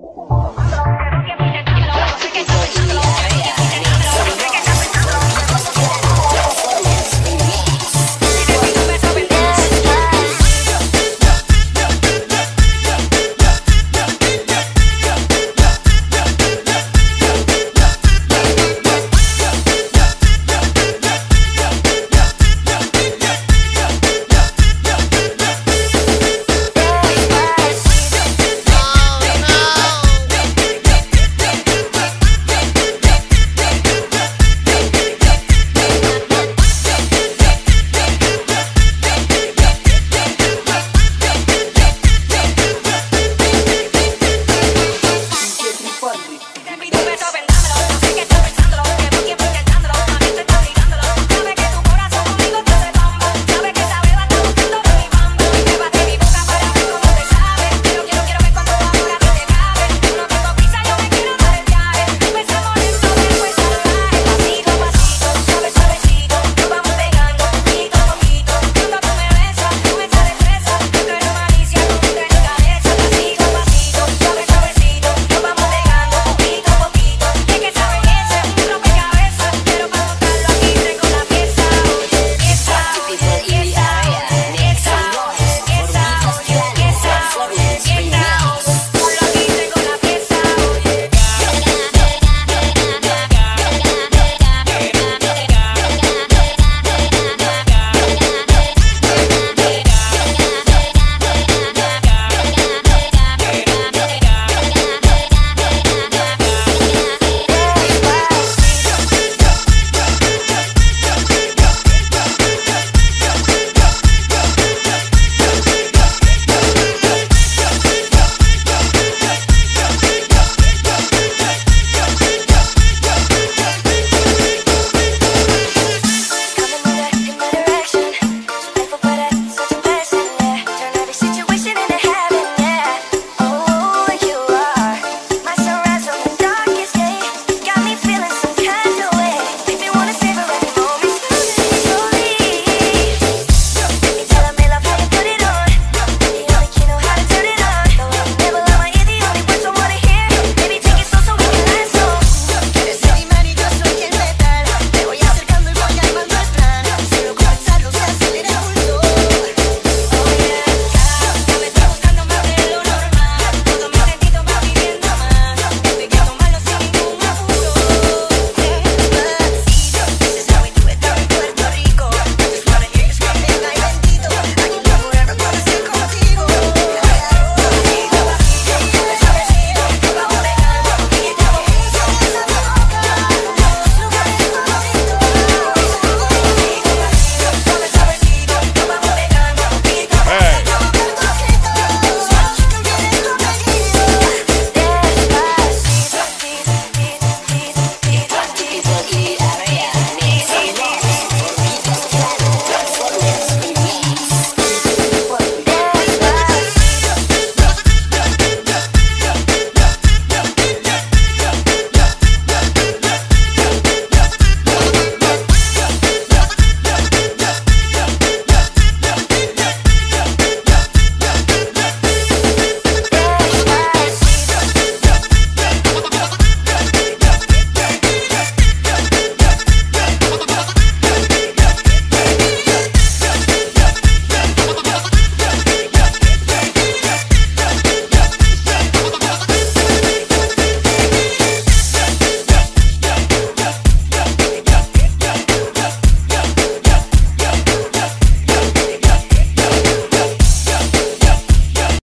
Oh, que mire